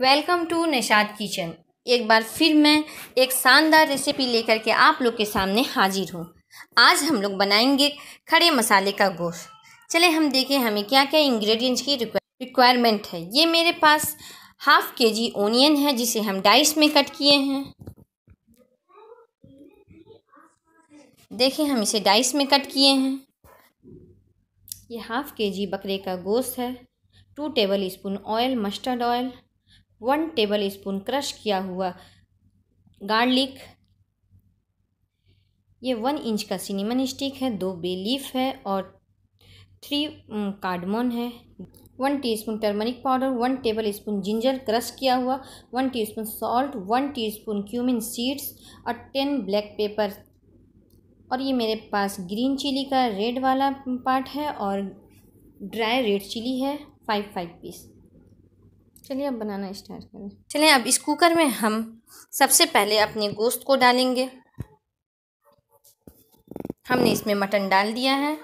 Welcome to Nishad kitchen. एक बार फिर मैं एक शानदार रेसिपी लेकर के आप लोग के सामने हाजिर हूँ। आज हम लोग बनाएँगे खड़े मसाले का गोश्त। चले, हम देखें हमें क्या क्या इंग्रेडिएंट्स की रिक्वायरमेंट है। ये मेरे पास हाफ़ के जी ओनियन है, जिसे हम डाइस में कट किए हैं। देखें, हम इसे डाइस में कट किए हैं। ये हाफ़ के जी बकरे का गोश्त है। Two tablespoon oil mustard oil one tablespoon crush किया हुआ गार्लिक। ये वन इंच का सिनेमन स्टिक है, दो बे लीफ है और थ्री कार्डमोन है। One teaspoon turmeric powder one tablespoon ginger crush किया हुआ, one teaspoon salt one teaspoon cumin seeds और टेन ब्लैक पेपर और ये मेरे पास ग्रीन चिली का रेड वाला पार्ट है और ड्राई रेड चिली है फाइव फाइव पीस चलिए अब बनाना स्टार्ट करें। चलिए अब इस कुकर में हम सबसे पहले अपने गोश्त को डालेंगे। हमने इसमें मटन डाल दिया है।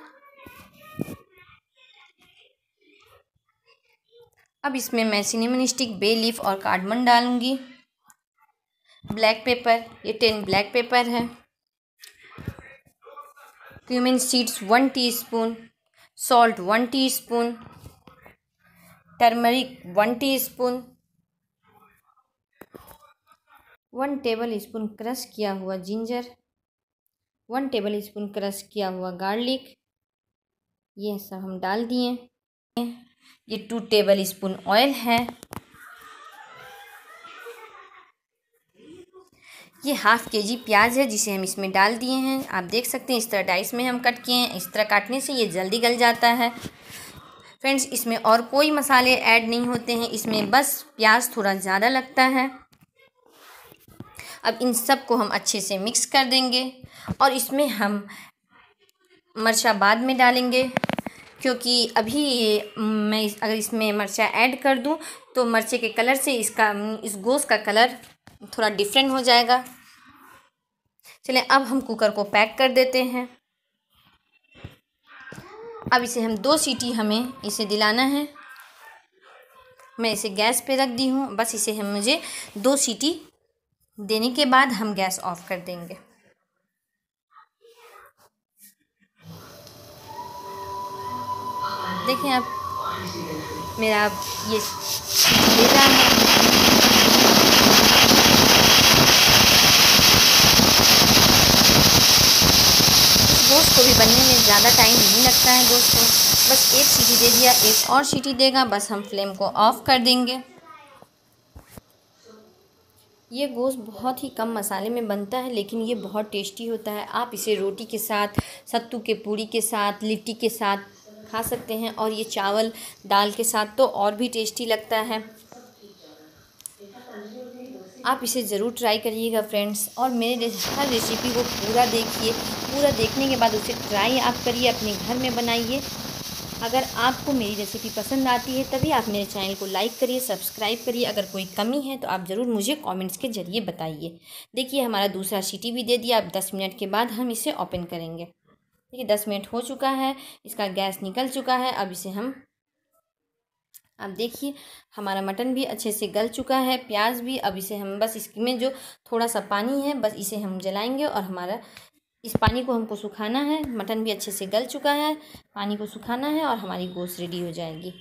अब इसमें मैं सिनेमन स्टिक बे लीफ और कार्डमन डालूँगी। ब्लैक पेपर ये टेन ब्लैक पेपर है। Cumin seeds one teaspoon salt one teaspoon turmeric one teaspoon one tablespoon crush किया हुआ ginger one tablespoon crush किया हुआ गार्लिक ये सब हम डाल दिए ये टू टेबल स्पून ऑयल है। ये हाफ़ के जी प्याज है जिसे हम इसमें डाल दिए हैं। आप देख सकते हैं, इस तरह डाइस में हम कट किए हैं। इस तरह काटने से ये जल्दी गल जाता है। फ्रेंड्स इसमें और कोई मसाले ऐड नहीं होते हैं। इसमें बस प्याज थोड़ा ज़्यादा लगता है। अब इन सबको हम अच्छे से मिक्स कर देंगे और इसमें हम मरचा बाद में डालेंगे क्योंकि अभी ये मैं इस, अगर इसमें मरचा ऐड कर दूँ तो मरचे के कलर से इसका इस गोश्त का कलर थोड़ा डिफरेंट हो जाएगा। चलें अब हम कुकर को पैक कर देते हैं। अब इसे हम दो सीटी हमें इसे दिलाना है। मैं इसे गैस पे रख दी हूँ। बस इसे हम मुझे दो सीटी देने के बाद हम गैस ऑफ़ कर देंगे। देखें अब मेरा ये रहा है। गोश्त को भी बनने में ज़्यादा टाइम नहीं लगता है को बस एक सीटी दे दिया, एक और सीटी देगा, बस हम फ्लेम को ऑफ़ कर देंगे। ये गोश्त बहुत ही कम मसाले में बनता है, लेकिन ये बहुत टेस्टी होता है। आप इसे रोटी के साथ, सत्तू के पूड़ी के साथ, लिट्टी के साथ खा सकते हैं, और ये चावल दाल के साथ तो और भी टेस्टी लगता है। आप इसे ज़रूर ट्राई करिएगा फ्रेंड्स और मेरे हर रेसिपी को पूरा देखिए। पूरा देखने के बाद उसे ट्राई आप करिए, अपने घर में बनाइए। अगर आपको मेरी रेसिपी पसंद आती है, तभी आप मेरे चैनल को लाइक करिए सब्सक्राइब करिए। अगर कोई कमी है तो आप ज़रूर मुझे कमेंट्स के ज़रिए बताइए। देखिए, हमारा दूसरा सीटी भी दे दिया। अब दस मिनट के बाद हम इसे ओपन करेंगे। देखिए, दस मिनट हो चुका है। इसका गैस निकल चुका है। अब इसे हम अब देखिए, हमारा मटन भी अच्छे से गल चुका है, प्याज भी। अब इसे हम बस इसमें जो थोड़ा सा पानी है, बस इसे हम जलाएँगे और हमारा इस पानी को हमको सुखाना है। मटन भी अच्छे से गल चुका है, पानी को सुखाना है और हमारी गोश्त रेडी हो जाएगी।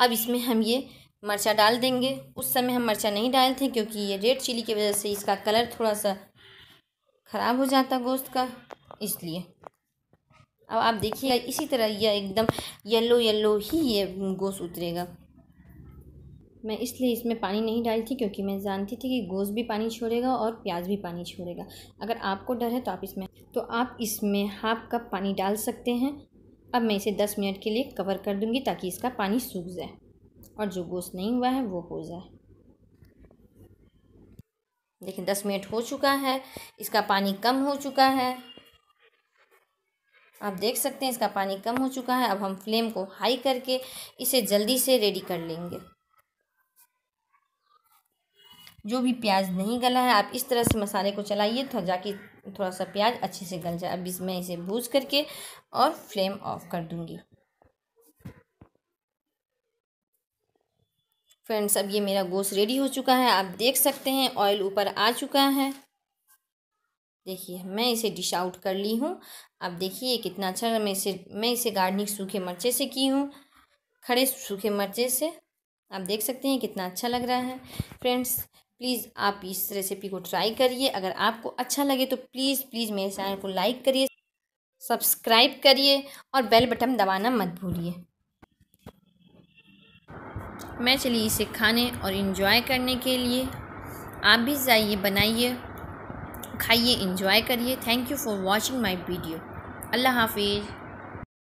अब इसमें हम ये मरचा डाल देंगे। उस समय हम मरचा नहीं डाले थे क्योंकि ये रेड चिली की वजह से इसका कलर थोड़ा सा ख़राब हो जाता गोश्त का, इसलिए। अब आप देखिएगा, इसी तरह यह एकदम येलो येलो ही ये गोश्त उतरेगा। मैं इसलिए इसमें पानी नहीं डाली थी क्योंकि मैं जानती थी कि गोश्त भी पानी छोड़ेगा और प्याज भी पानी छोड़ेगा। अगर आपको डर है तो आप इसमें तो आप इसमें हाफ़ कप पानी डाल सकते हैं। अब मैं इसे दस मिनट के लिए कवर कर दूँगी ताकि इसका पानी सूख जाए और जो गोश्त नहीं हुआ है वो हो जाए। देखिए, दस मिनट हो चुका है, इसका पानी कम हो चुका है। आप देख सकते हैं, इसका पानी कम हो चुका है। अब हम फ्लेम को हाई करके इसे जल्दी से रेडी कर लेंगे। जो भी प्याज नहीं गला है, आप इस तरह से मसाले को चलाइए तो जाके थोड़ा सा प्याज अच्छे से गल जाए। अब इसमें इसे भूज करके और फ्लेम ऑफ़ कर दूँगी। फ्रेंड्स, अब ये मेरा गोश्त रेडी हो चुका है। आप देख सकते हैं, ऑयल ऊपर आ चुका है। देखिए, मैं इसे डिश आउट कर ली हूँ। अब देखिए कितना अच्छा मैं इसे मैं इसे गार्डनिंग सूखे मिर्चे से की हूँ। खड़े सूखे मिर्चे से। आप देख सकते हैं कितना अच्छा लग रहा है। फ्रेंड्स प्लीज़ आप इस रेसिपी को ट्राई करिए। अगर आपको अच्छा लगे तो प्लीज़ प्लीज़ मेरे चैनल को लाइक करिए सब्सक्राइब करिए और बेल बटन दबाना मत भूलिए। मैं चली इसे खाने और इन्जॉय करने के लिए। आप भी जाइए, बनाइए। खाइए इंजॉय करिए. Thank you for watching my video अल्लाह हाफिज़.